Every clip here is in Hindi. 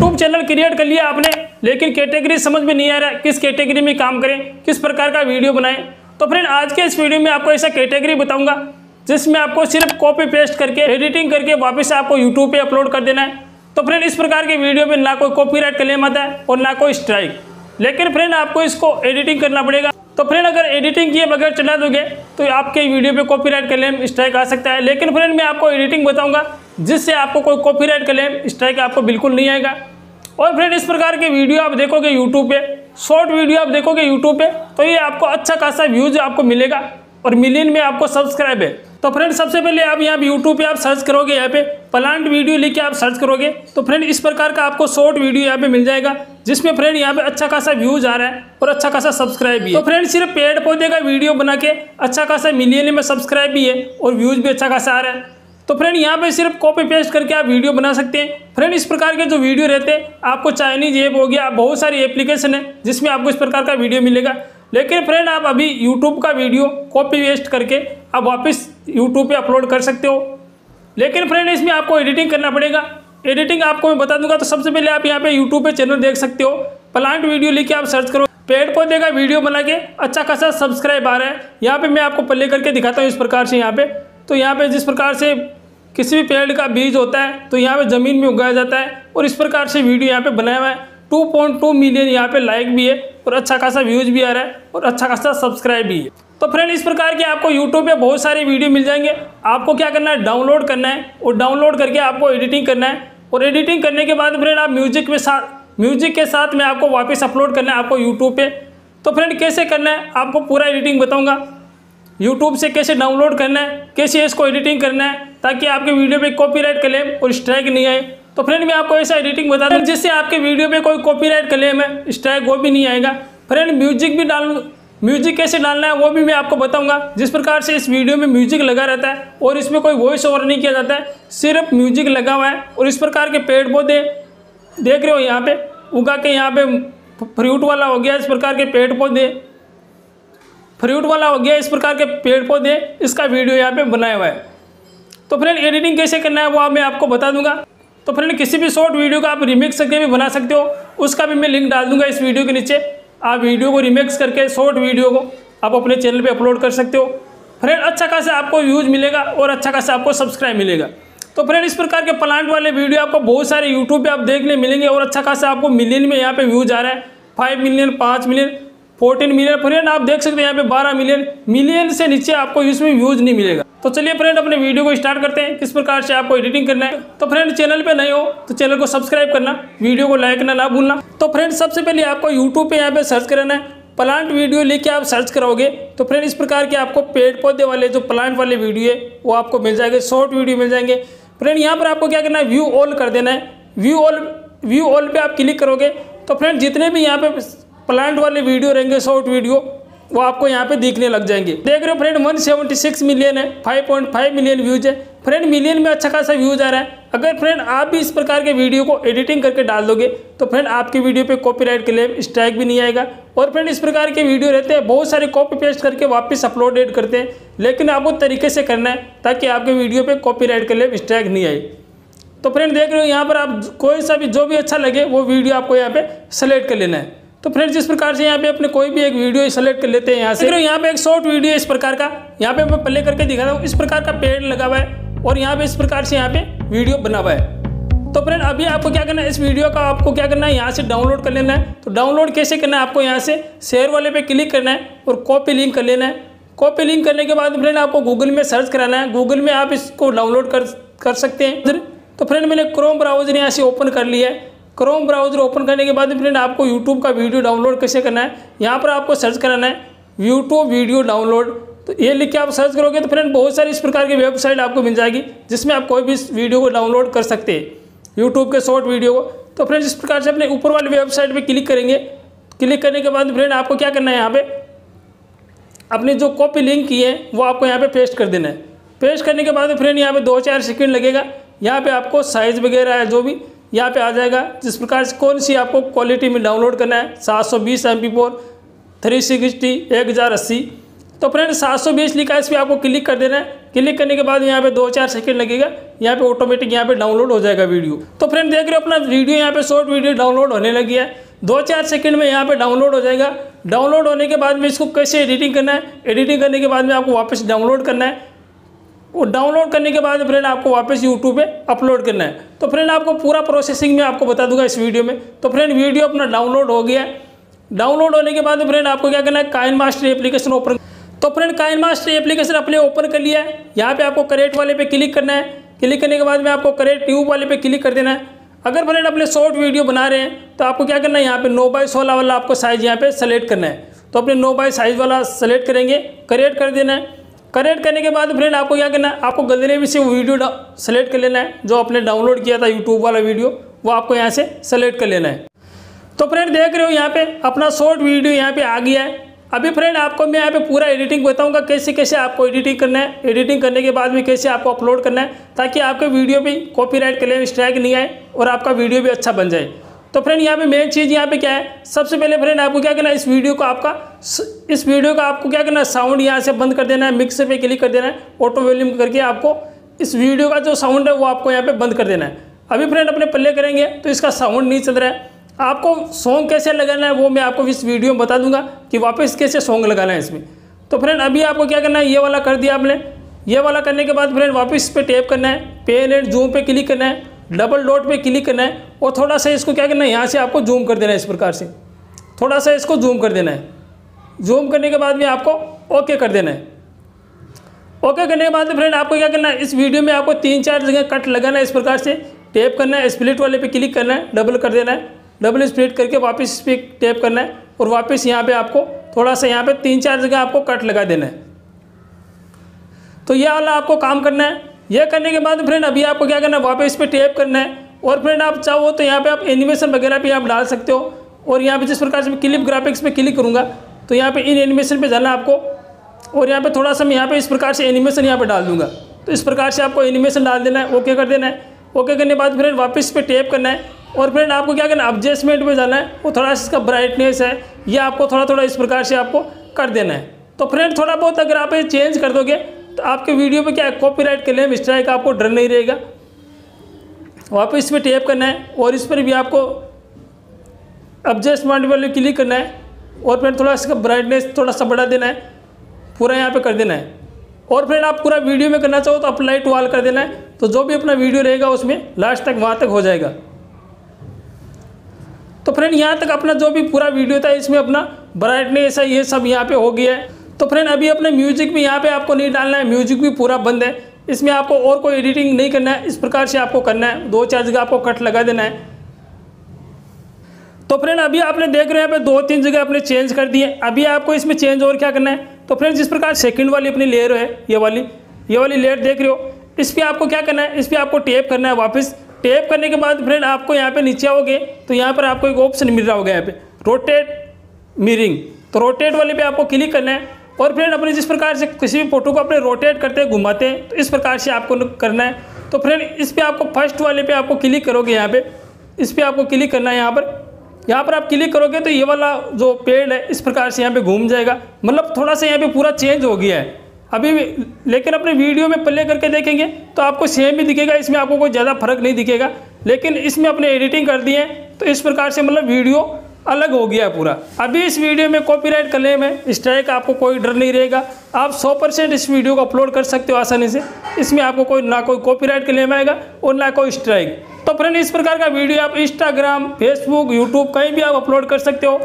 यूट्यूब चैनल क्रिएट कर लिया आपने, लेकिन कैटेगरी समझ में नहीं आ रहा किस कैटेगरी में काम करें, किस प्रकार का वीडियो बनाएँ। तो फ्रेंड आज के इस वीडियो में आपको ऐसा कैटेगरी बताऊँगा, जिसमें आपको सिर्फ़ कॉपी पेस्ट करके एडिटिंग करके वापस आपको यूट्यूब पे अपलोड कर देना है। तो फ्रेंड इस प्रकार के वीडियो में ना कोई कॉपीराइट क्लेम आता है और ना कोई स्ट्राइक लेकिन फ्रेंड आपको इसको एडिटिंग करना पड़ेगा। तो फ्रेंड अगर एडिटिंग किए बगैर चला दोगे तो आपके वीडियो पे कॉपीराइट क्लेम स्ट्राइक आ सकता है। लेकिन फ्रेंड मैं आपको एडिटिंग बताऊँगा, जिससे आपको कोई कॉपीराइट क्लेम स्ट्राइक आपको बिल्कुल नहीं आएगा। और फ्रेंड इस प्रकार के वीडियो आप देखोगे यूट्यूब पे शॉर्ट वीडियो आप देखोगे यूट्यूब पे तो ये आपको अच्छा खासा व्यूज़ आपको मिलेगा और मिलियन में आपको सब्सक्राइब है। तो फ्रेंड सबसे पहले आप यहाँ पे यूट्यूब पे आप सर्च करोगे, यहाँ पे प्लांट वीडियो लिख आप सर्च करोगे तो फ्रेंड इस प्रकार का आपको शॉर्ट वीडियो यहाँ पे मिल जाएगा, जिसमें फ्रेंड यहाँ पे अच्छा खासा व्यूज़ आ रहा है और अच्छा खासा सब्सक्राइब भी है। तो फ्रेंड सिर्फ़ पेड़ पौधे का वीडियो बना के अच्छा खासा मिलियन में सब्सक्राइब भी है और व्यूज़ भी अच्छा खासा आ रहा है। तो फ्रेंड यहाँ पे सिर्फ़ कॉपी पेस्ट करके आप वीडियो बना सकते हैं। फ्रेंड इस प्रकार के जो वीडियो रहते हैं, आपको चाइनीज़ ऐप हो गया, बहुत सारी एप्लीकेशन है, जिसमें आपको इस प्रकार का वीडियो मिलेगा। लेकिन फ्रेंड आप अभी यूट्यूब का वीडियो कॉपी पेस्ट करके आप वापस यूट्यूब पे अपलोड कर सकते हो। लेकिन फ्रेंड इसमें आपको एडिटिंग करना पड़ेगा। एडिटिंग आपको मैं बता दूँगा तो सबसे पहले आप यहाँ पे यूट्यूब पे चैनल देख सकते हो। प्लांट वीडियो लिख आप सर्च करो। पेड़ पौधे का वीडियो बना के अच्छा खासा सब्सक्राइब आ रहा है। यहाँ पे मैं आपको प्ले करके दिखाता हूँ इस प्रकार से यहाँ पे। तो यहाँ पे जिस प्रकार से किसी भी पेड़ का बीज होता है तो यहाँ पे ज़मीन में उगाया जाता है और इस प्रकार से वीडियो यहाँ पे बनाया हुआ है। 2.2 मिलियन यहाँ पे लाइक भी है और अच्छा खासा व्यूज़ भी आ रहा है और अच्छा खासा सब्सक्राइब भी है। तो फ्रेंड इस प्रकार के आपको यूट्यूब पे बहुत सारे वीडियो मिल जाएँगे। आपको क्या करना है? डाउनलोड करना है और डाउनलोड करके आपको एडिटिंग करना है। और एडिटिंग करने के बाद फ्रेंड, आप म्यूज़िक में साथ म्यूज़िक के साथ में आपको वापस अपलोड करना है आपको यूट्यूब पे। तो फ्रेंड, कैसे करना है? आपको पूरा एडिटिंग बताऊँगा। यूट्यूब से कैसे डाउनलोड करना है, कैसे इसको एडिटिंग करना है ताकि आपके वीडियो पे कॉपीराइट क्लेम और स्ट्राइक नहीं आए। तो फ्रेंड मैं आपको ऐसा एडिटिंग बता दूँ, जिससे आपके वीडियो पे कोई कॉपीराइट क्लेम है स्ट्राइक वो भी नहीं आएगा। फ्रेंड म्यूज़िक भी डाल म्यूज़िक कैसे डालना है, वो भी मैं आपको बताऊँगा। जिस प्रकार से इस वीडियो में म्यूज़िक लगा रहता है और इसमें कोई वॉइस ओवर नहीं किया जाता है, सिर्फ़ म्यूज़िक लगा हुआ है और इस प्रकार के पेड़ पौधे देख रहे हो यहाँ पे, उगा के यहाँ पे फ्रूट वाला हो गया, इस प्रकार के पेड़ पौधे। फ्रूट वाला हो गया, इस प्रकार के पेड़ पौधे, इसका वीडियो यहाँ पे बनाया हुआ है। तो फ्रेंड एडिटिंग कैसे करना है वो मैं आपको बता दूँगा। तो फ्रेंड किसी भी शॉर्ट वीडियो का आप रिमिक्स करके भी बना सकते हो। उसका भी मैं लिंक डाल दूँगा इस वीडियो के नीचे। आप वीडियो को रिमिक्स करके शॉर्ट वीडियो को आप अपने चैनल पे अपलोड कर सकते हो। फ्रेंड अच्छा खासा आपको व्यूज़ मिलेगा और अच्छा खासा आपको सब्सक्राइब मिलेगा। तो फ्रेंड इस प्रकार के प्लांट वाले वीडियो आपको बहुत सारे यूट्यूब पे आप देखने मिलेंगे और अच्छा खासा आपको मिलियन में यहाँ पे व्यूज़ आ रहा है। फाइव मिलियन पाँच मिलियन फोर्टीन मिलियन फ्रेंड आप देख सकते हैं यहाँ पे बारह मिलियन मिलियन से नीचे आपको इसमें व्यूज़ नहीं मिलेगा। तो चलिए फ्रेंड अपने वीडियो को स्टार्ट करते हैं। किस प्रकार से आपको एडिटिंग करना है। तो फ्रेंड चैनल पे नए हो तो चैनल को सब्सक्राइब करना। वीडियो को लाइक करना ना भूलना। तो फ्रेंड सबसे पहले आपको यूट्यूब पे यहाँ पे सर्च करना है। प्लांट वीडियो लेके आप सर्च करोगे तो फ्रेंड इस प्रकार के आपको पेड़ पौधे वाले जो प्लांट वाले वीडियो है, वो आपको मिल जाएँगे। शॉर्ट वीडियो मिल जाएँगे। फ्रेंड यहाँ पर आपको क्या करना है? व्यू ऑल कर देना है। व्यू ऑल व्यू ऑल पे आप क्लिक करोगे। तो फ्रेंड जितने भी यहाँ पे प्लांट वाले वीडियो रहेंगे, शॉर्ट वीडियो, वो आपको यहाँ पे दिखने लग जाएँगे। देख रहे हो फ्रेंड 176 मिलियन है 5.5 मिलियन व्यूज़ है। फ्रेंड मिलियन में अच्छा खासा व्यूज़ आ रहा है। अगर फ्रेंड आप भी इस प्रकार के वीडियो को एडिटिंग करके डाल दोगे तो फ्रेंड आपकी वीडियो पे कॉपीराइट क्लेम स्ट्राइक भी नहीं आएगा। और फ्रेंड इस प्रकार के वीडियो रहते हैं, बहुत सारे कॉपी पेस्ट करके वापस अपलोड एड करते हैं, लेकिन आपको तरीके से करना है, ताकि आपके वीडियो पे कॉपीराइट क्लेम स्ट्राइक नहीं आए। तो फ्रेंड देख रहे हो, यहाँ पर आप कोई सा भी, जो भी अच्छा लगे, वो वीडियो आपको यहाँ पर सेलेक्ट कर लेना है। तो फ्रेंड्स, इस प्रकार से यहाँ पे अपने कोई भी एक वीडियो सेलेक्ट कर लेते हैं यहाँ से। यहाँ पे एक शॉर्ट वीडियो इस प्रकार का। यहाँ पे मैं प्ले करके दिखा रहा हूँ। इस प्रकार का पेड़ लगा हुआ है और यहाँ पे इस प्रकार से यहाँ पे वीडियो बना हुआ है। तो फ्रेंड अभी आपको क्या करना है? इस वीडियो का आपको क्या करना है? यहाँ से डाउनलोड कर लेना है। तो डाउनलोड कैसे करना है? आपको यहाँ से शेयर वाले पे क्लिक करना है और कॉपी लिंक कर लेना है। कॉपी लिंक करने के बाद फ्रेंड आपको गूगल में सर्च कराना है। गूगल में आप इसको डाउनलोड कर कर सकते हैं। तो फ्रेंड मैंने क्रोम ब्राउज़र यहाँ से ओपन कर लिया है। क्रोम ब्राउज़र ओपन करने के बाद फ्रेंड आपको यूट्यूब का वीडियो डाउनलोड कैसे करना है? यहाँ पर आपको सर्च कराना है यूट्यूब वीडियो डाउनलोड तो ये लिख के आप सर्च करोगे तो फ्रेंड बहुत सारी इस प्रकार की वेबसाइट आपको मिल जाएगी, जिसमें आप कोई भी इस वीडियो को डाउनलोड कर सकते हैं। यूट्यूब के शॉर्ट वीडियो को। तो फ्रेंड इस प्रकार से अपने ऊपर वाली वेबसाइट पर क्लिक करेंगे। क्लिक करने के बाद फ्रेंड आपको क्या करना है यहाँ पर अपनी जो कॉपी लिंक की है, वो आपको यहाँ पे पेस्ट कर देना है। पेस्ट करने के बाद फ्रेंड यहाँ पे दो चार सेकेंड लगेगा। यहाँ पे आपको साइज़ वगैरह है जो भी यहाँ पे आ जाएगा। जिस प्रकार से कौन सी आपको क्वालिटी में डाउनलोड करना है? सात सौ बीस M P four three sixty एक हज़ार अस्सी। तो फ्रेंड 720 लिखा है इस पर आपको क्लिक कर देना है। क्लिक करने के बाद यहाँ पे दो चार सेकंड लगेगा। यहाँ पे ऑटोमेटिक यहाँ पे डाउनलोड हो जाएगा वीडियो तो फ्रेंड देख रहे हो अपना वीडियो यहाँ पे शॉर्ट वीडियो डाउनलोड होने लगी है। दो चार सेकंड में यहाँ पे डाउनलोड हो जाएगा। डाउनलोड होने के बाद में इसको कैसे एडिटिंग करना है? एडिटिंग करने के बाद में आपको वापस डाउनलोड करना है। वो डाउनलोड करने के बाद फ्रेंड आपको वापस यूट्यूब पे अपलोड करना है। तो फ्रेंड आपको पूरा प्रोसेसिंग में आपको बता दूँगा इस वीडियो में। तो फ्रेंड वीडियो अपना डाउनलोड हो गया है। डाउनलोड होने के बाद फ्रेंड आपको क्या करना है? काइन मास्टर एप्लीकेशन ओपन तो फ्रेंड काइन मास्टर एप्लीकेशन अपने ओपन कर लिया है। यहाँ पे आपको करेट वाले पे क्लिक करना है। क्लिक करने के बाद में आपको करेट ट्यूब वाले पे क्लिक कर देना है। अगर फ्रेंड अपने शॉर्ट वीडियो बना रहे हैं तो आपको क्या करना है? यहाँ पे नौ बाई सोलह वाला आपको साइज़ यहाँ पे सेलेक्ट करना है। तो अपने नौ बाई साइज़ वाला सेलेक्ट करेंगे। करेट कर देना है। करेक्ट करने के बाद फ्रेंड आपको क्या करना है? आपको गलरे में से वो वीडियो सेलेक्ट कर लेना है, जो आपने डाउनलोड किया था यूट्यूब वाला वीडियो वो आपको यहाँ से सेलेक्ट कर लेना है। तो फ्रेंड देख रहे हो यहाँ पे अपना शॉर्ट वीडियो यहाँ पे आ गया है। अभी फ्रेंड आपको मैं यहाँ पे पूरा एडिटिंग बताऊँगा, कैसे कैसे आपको एडिटिंग करना है। एडिटिंग करने के बाद में कैसे आपको अपलोड करना है, ताकि आपके वीडियो भी कॉपीराइट क्लेम स्ट्राइक नहीं आए और आपका वीडियो भी अच्छा बन जाए। तो फ्रेंड यहाँ पे मेन चीज़ यहाँ पे क्या है? सबसे पहले फ्रेंड आपको क्या करना है? इस वीडियो को आपका इस वीडियो का आपको क्या करना है? साउंड यहाँ से बंद कर देना है मिक्सर पे क्लिक कर देना है ऑटो वॉल्यूम करके आपको इस वीडियो का जो साउंड है वो आपको यहाँ पे बंद कर देना है। अभी फ्रेंड अपने पल्ले करेंगे तो इसका साउंड नहीं चल रहा है। आपको सॉन्ग कैसे लगाना है वो मैं आपको इस वीडियो में बता दूँगा कि वापस कैसे सॉन्ग लगाना है इसमें। तो फ्रेंड अभी आपको क्या करना है? ये वाला कर दिया आपने। ये वाला करने के बाद फ्रेंड वापस इस पर टैप करना है पेन एंड जूम पे क्लिक करना है डबल डॉट पे क्लिक करना है और थोड़ा सा इसको क्या करना है? यहाँ से आपको जूम कर देना है इस प्रकार से। थोड़ा सा इसको जूम कर देना है। जूम करने के बाद में आपको ओके कर देना है। ओके करने के बाद में फ्रेंड आपको क्या करना है? इस वीडियो में आपको तीन चार जगह कट लगाना है। इस प्रकार से टेप करना है स्प्लिट वाले पे क्लिक करना है डबल कर देना है। डबल स्प्लिट करके वापस इस पर टेप करना है और वापस यहाँ पे आपको थोड़ा सा यहाँ पे तीन चार जगह आपको कट लगा देना है। तो यह वाला आपको काम करना है। यह करने के बाद फ्रेंड अभी आपको क्या करना है? वापस इस पर टेप करना है। और फ्रेंड आप चाहो तो यहाँ पे आप एनिमेशन वगैरह भी आप डाल सकते हो। और यहाँ पे जिस प्रकार से मैं क्लिप ग्राफिक्स पे क्लिक करूँगा तो यहाँ पे इन एनिमेशन पे जाना आपको, और यहाँ पे थोड़ा सा मैं यहाँ पे इस प्रकार से एनिमेशन यहाँ पे डाल दूँगा। तो इस प्रकार से आपको एनिमेशन डाल देना है ओके कर देना है। ओके करने के बाद फ्रेंड वापस पर टेप करना है, और फ्रेंड आपको क्या करना है एडजस्टमेंट में जाना है। वो थोड़ा सा इसका ब्राइटनेस है, ये आपको थोड़ा थोड़ा इस प्रकार से आपको कर देना है। तो फ्रेंड थोड़ा बहुत अगर आप ये चेंज कर दोगे तो आपके वीडियो पे क्या है कॉपी कॉपीराइट क्लेम स्ट्राइक आपको डर नहीं रहेगा। वापस इस पर टैप करना है, और इस पर भी आपको एडजस्टमेंट वाले क्लिक करना है। और फिर थोड़ा इसका ब्राइटनेस थोड़ा सा बढ़ा देना है। पूरा यहाँ पे कर देना है। और फिर आप पूरा वीडियो में करना चाहो तो आप लाइट वाल कर देना है। तो जो भी अपना वीडियो रहेगा उसमें लास्ट तक वहाँ तक हो जाएगा। तो फ्रेंड यहाँ तक अपना जो भी पूरा वीडियो था, इसमें अपना ब्राइटनेस है, ये सब यहाँ पे हो गया है। तो फ्रेंड अभी अपने म्यूज़िक भी यहाँ पे आपको नहीं डालना है। म्यूज़िक भी पूरा बंद है। इसमें आपको और कोई एडिटिंग नहीं करना है। इस प्रकार से आपको करना है। दो चार जगह आपको कट लगा देना है। तो फ्रेंड अभी आपने देख रहे हैं, यहाँ पे दो तीन जगह आपने चेंज कर दिए अभी आपको इसमें चेंज और क्या करना है? तो फ्रेंड जिस प्रकार सेकंड वाली अपनी लेयर है, ये वाली ये वाली लेयर देख रहे हो, इस पर आपको क्या करना है? इस पर आपको टेप करना है वापस। टेप करने के बाद फ्रेंड आपको यहाँ पे नीचे आओगे तो यहाँ पर आपको एक ऑप्शन मिल रहा होगा यहाँ पे रोटेट मिरिंग तो रोटेट वाले पे आपको क्लिक करना है और फ्रेंड अपने जिस प्रकार से किसी भी फ़ोटो को अपने रोटेट करते हैं, घुमाते हैं तो इस प्रकार से आपको करना है। तो फ्रेंड इस पर आपको फ़र्स्ट वाले पे आपको क्लिक करोगे यहाँ पे, इस पर आपको क्लिक करना है यहाँ पर। यहाँ पर आप क्लिक करोगे तो ये वाला जो पेड़ है, इस प्रकार से यहाँ पे घूम जाएगा। मतलब थोड़ा सा यहाँ पे पूरा चेंज हो गया है। अभी लेकिन अपने वीडियो में प्ले करके देखेंगे तो आपको सेम ही दिखेगा, इसमें आपको कोई ज़्यादा फ़र्क नहीं दिखेगा। लेकिन इसमें अपने एडिटिंग कर दिए तो इस प्रकार से मतलब वीडियो अलग हो गया पूरा। अभी इस वीडियो में कॉपीराइट क्लेम है स्ट्राइक आपको कोई डर नहीं रहेगा। आप 100 परसेंट इस वीडियो को अपलोड कर सकते हो आसानी से। इसमें आपको कोई, ना कोई कॉपीराइट क्लेम आएगा और ना कोई स्ट्राइक तो फ्रेंड इस प्रकार का वीडियो आप इंस्टाग्राम फेसबुक यूट्यूब कहीं भी आप अपलोड कर सकते हो।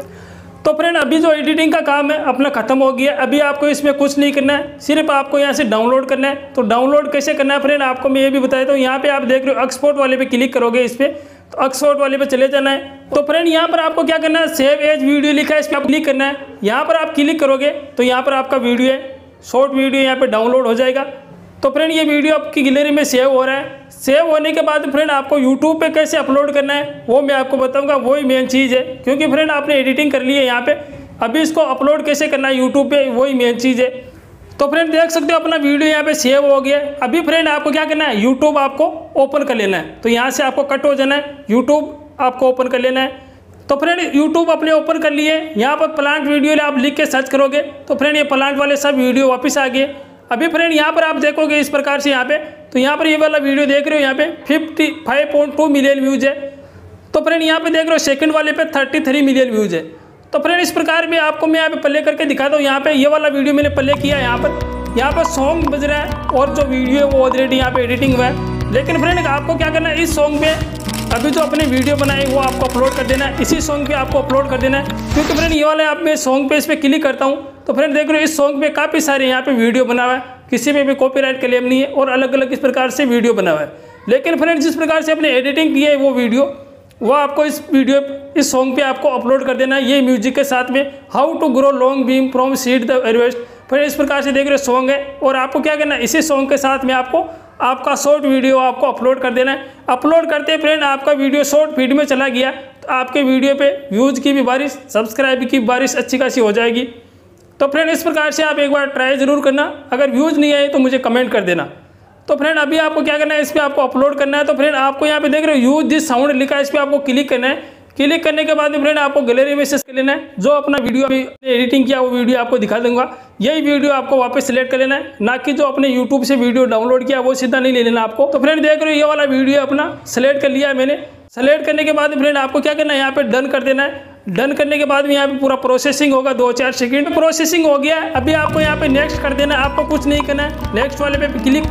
तो फ्रेंड अभी जो एडिटिंग का काम है, अपना खत्म हो गया अभी आपको इसमें कुछ नहीं करना है, सिर्फ़ आपको यहाँ से डाउनलोड करना है। तो डाउनलोड कैसे करना है फ्रेंड आपको मैं ये भी बताया तो यहाँ पे आप देख रहे हो एक्सपोर्ट वाले पे क्लिक करोगे इस पर तो एक्सपोर्ट वाले पे चले जाना है। तो फ्रेंड यहाँ पर आपको क्या करना है? सेव एज वीडियो लिखा है, इस पर आप क्लिक करना है। यहाँ पर आप क्लिक करोगे तो यहाँ पर आपका वीडियो है। शॉर्ट वीडियो यहाँ पर डाउनलोड हो जाएगा। तो फ्रेंड ये वीडियो आपकी गैलरी में सेव हो रहा है। सेव होने के बाद फ्रेंड आपको यूट्यूब पे कैसे अपलोड करना है, वो मैं आपको बताऊँगा। वही मेन चीज़ है, क्योंकि फ्रेंड आपने एडिटिंग कर ली है यहाँ पे। अभी इसको अपलोड कैसे करना है यूट्यूब पे, वही मेन चीज़ है। तो फ्रेंड देख सकते हो अपना वीडियो यहाँ पे सेव हो गया अभी फ्रेंड आपको क्या करना है? यूट्यूब आपको ओपन कर लेना है। तो यहाँ से आपको कट हो जाना है। यूट्यूब आपको ओपन कर लेना है। तो फ्रेंड यूट्यूब अपने ओपन कर लिए। यहाँ पर प्लांट वीडियो आप लिख के सर्च करोगे। तो फ्रेंड ये प्लांट वाले सब वीडियो वापस आ गए। अभी फ्रेंड यहाँ पर आप देखोगे इस प्रकार से यहाँ पे। तो यहाँ पर ये वाला वीडियो देख रहे हो, यहाँ पे fifty five point two million views है। तो फ्रेंड यहाँ पे देख रहे हो सेकंड वाले पे थर्टी थ्री मिलियन व्यूज़ है। तो फ्रेंड, इस प्रकार में आपको मैं यहाँ पे प्ले करके दिखाता हूँ यहाँ पे ये वाला वीडियो मैंने प्ले किया यहाँ पर। यहाँ पर सॉन्ग बज रहा है और जो वीडियो है वो ऑलरेडी यहाँ पे एडिटिंग हुआ है। लेकिन फ्रेंड, आपको क्या करना है? इस सॉन्ग में अभी जो अपने वीडियो बनाए, वो आपको अपलोड कर देना है। इसी सॉन्ग पे आपको अपलोड कर देना है। क्योंकि फ्रेंड, ये वाले आप मैं सॉन्ग पे इस पर क्लिक करता हूँ। तो फ्रेंड, देख रहे हो, इस सॉन्ग पे काफ़ी सारे यहाँ पे वीडियो बना हुआ है। किसी में भी कॉपी कॉपीराइट क्लेम नहीं है और अलग अलग इस प्रकार से वीडियो बना हुआ है। लेकिन फ्रेंड, जिस प्रकार से अपने एडिटिंग की है वो वीडियो वो आपको इस वीडियो, इस सॉन्ग पे आपको अपलोड कर देना है। ये म्यूज़िक के साथ में how to grow long bean from seed the harvest फिर इस प्रकार से देख रहे सॉन्ग है और आपको क्या करना है? इसी सॉन्ग के साथ में आपको, आपका शॉर्ट वीडियो आपको अपलोड कर देना है। अपलोड करते फ्रेंड आपका वीडियो शॉर्ट फ़ीड में चला गया। तो आपके वीडियो पे व्यूज़ की भी बारिश सब्सक्राइब की बारिश अच्छी खासी हो जाएगी। तो फ्रेंड इस प्रकार से आप एक बार ट्राई ज़रूर करना। अगर व्यूज़ नहीं आए तो मुझे कमेंट कर देना। तो फ्रेंड अभी आपको क्या करना है? इस पर आपको अपलोड करना है। तो फ्रेंड आपको यहाँ पे देख रहे हो यूज़ जिस साउंड लिखा है, इस पर आपको क्लिक करना है। क्लिक करने के बाद फ्रेंड आपको गैलरी में से लेना है, जो अपना वीडियो अभी एडिटिंग किया, वो वीडियो आपको दिखा दूँगा। यही वीडियो आपको वापस सिलेक्ट कर लेना है, ना कि जो अपने यूट्यूब से वीडियो डाउनलोड किया, वो सीधा नहीं ले लेना आपको। तो फ्रेंड देख रहे हो, ये वाला वीडियो अपना सिलेक्ट कर लिया है मैंने। सेलेक्ट करने के बाद फ्रेंड आपको क्या करना है? यहाँ पे डन कर देना है। डन करने के बाद में यहाँ पे पूरा प्रोसेसिंग होगा, दो चार सेकंड प्रोसेसिंग हो गया, अभी आपको यहाँ पे नेक्स्ट कर देना है, आपको कुछ नहीं करना है। नेक्स्ट वाले पे क्लिक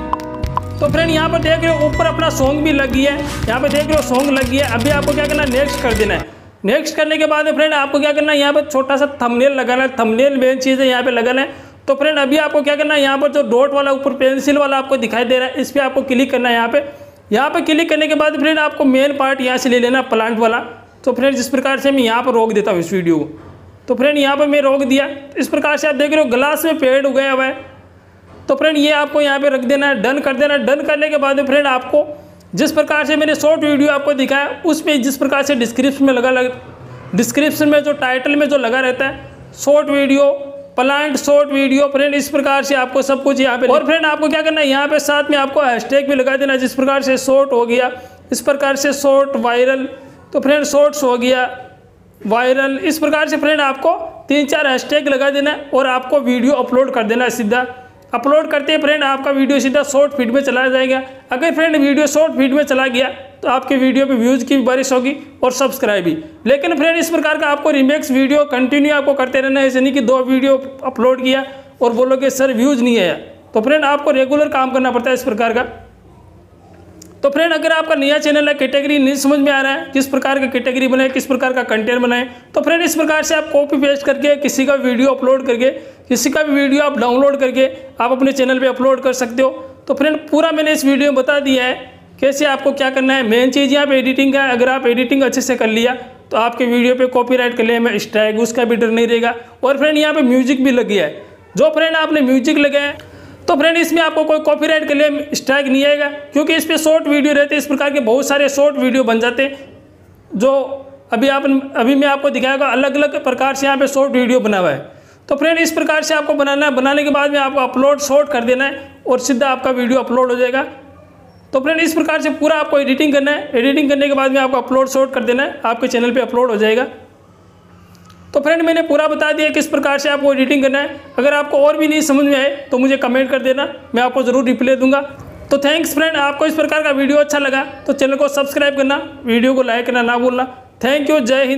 तो फ्रेंड यहाँ पर देख रहे हो, ऊपर अपना सॉन्ग भी लग गया है। यहाँ पर देख रहे हो सॉन्ग लग गया है। अभी आपको क्या करना है नेक्स्ट कर देना है। नेक्स्ट करने के बाद फ्रेंड आपको क्या करना है, यहाँ पर छोटा सा थंबनेल लगाना है। थंबनेल मेन चीज़ है, यहाँ पे लगाना है। तो फ्रेंड अभी आपको क्या करना है, यहाँ पर जो डॉट वाला ऊपर पेंसिल वाला आपको दिखाई दे रहा है, इस पर आपको क्लिक करना है यहाँ पे। यहाँ पे क्लिक करने के बाद फ्रेंड आपको मेन पार्ट यहाँ से ले लेना प्लांट वाला। तो फ्रेंड जिस प्रकार से मैं यहाँ पर रोक देता हूँ इस वीडियो को। तो फ्रेंड यहाँ पर मैं रोक दिया। इस प्रकार से आप देख रहे हो ग्लास में पेड़ उगाया हुआ है। तो फ्रेंड ये आपको यहाँ पे रख देना है डन कर देना है। डन करने के बाद फ्रेंड आपको जिस प्रकार से मैंने शॉर्ट वीडियो आपको दिखाया उसमें जिस प्रकार से डिस्क्रिप्शन में लगा लग डिस्क्रिप्शन में जो टाइटल में जो लगा रहता है short video plant short video friend इस प्रकार से आपको सब कुछ यहाँ पे और फ्रेंड आपको क्या करना है? यहाँ पे साथ में आपको हैशटैग भी लगा देना जिस प्रकार से शॉर्ट हो गया इस प्रकार से शॉर्ट वायरल तो फ्रेंड शॉर्ट्स हो गया वायरल इस प्रकार से फ्रेंड आपको तीन चार हैशटैग लगा देना है और आपको वीडियो अपलोड कर देना है सीधा। अपलोड करते हैं फ्रेंड, आपका वीडियो सीधा शॉर्ट फ़ीड में चला जाएगा। अगर फ्रेंड, वीडियो शॉर्ट फ़ीड में चला गया तो आपके वीडियो पे व्यूज़ की बारिश होगी और सब्सक्राइब भी। लेकिन फ्रेंड, इस प्रकार का आपको रिमेक्स वीडियो कंटिन्यू आपको करते रहना है ऐसे नहीं कि दो वीडियो अपलोड किया और बोलोगे, सर, व्यूज़ नहीं आया। तो फ्रेंड, आपको रेगुलर काम करना पड़ता है इस प्रकार का। तो फ्रेंड अगर आपका नया चैनल है कैटेगरी नहीं समझ में आ रहा है, किस प्रकार का कैटेगरी बनाए, किस प्रकार का कंटेंट बनाए तो फ्रेंड इस प्रकार से आप कॉपी पेस्ट करके, किसी का वीडियो अपलोड करके, किसी का भी वीडियो आप डाउनलोड करके, आप अपने चैनल पर अपलोड कर सकते हो। तो फ्रेंड पूरा मैंने इस वीडियो में बता दिया है, कैसे आपको क्या करना है। मेन चीज़ यहाँ पे एडिटिंग का अगर आप एडिटिंग अच्छे से कर लिया तो आपके वीडियो पे कॉपीराइट क्लेम स्ट्राइक उसका भी डर नहीं रहेगा। और फ्रेंड यहाँ पे म्यूज़िक भी लग गया है। जो फ्रेंड आपने म्यूज़िक लगाया तो फ्रेंड इसमें आपको कोई कॉपीराइट क्लेम स्ट्राइक नहीं आएगा, क्योंकि इस पर शॉर्ट वीडियो रहते हैं। इस प्रकार के बहुत सारे शॉर्ट वीडियो बन जाते हैं, जो अभी आप अभी मैं आपको दिखाएगा अलग अलग प्रकार से यहाँ पे शॉर्ट वीडियो बना हुआ है। तो फ्रेंड इस प्रकार से आपको बनाना है बनाने के बाद में आपको अपलोड शॉर्ट कर देना है, और सीधा आपका वीडियो अपलोड हो जाएगा। तो फ्रेंड इस प्रकार से पूरा आपको एडिटिंग करना है। एडिटिंग करने के बाद में आपको अपलोड शॉर्ट कर देना है, आपके चैनल पर अपलोड हो जाएगा। तो फ्रेंड मैंने पूरा बता दिया किस प्रकार से आपको एडिटिंग करना है। अगर आपको और भी नहीं समझ में आए तो मुझे कमेंट कर देना, मैं आपको ज़रूर रिप्लाई दूँगा। तो थैंक्स फ्रेंड आपको इस प्रकार का वीडियो अच्छा लगा तो चैनल को सब्सक्राइब करना वीडियो को लाइक करना ना भूलना। थैंक यू जय हिंद।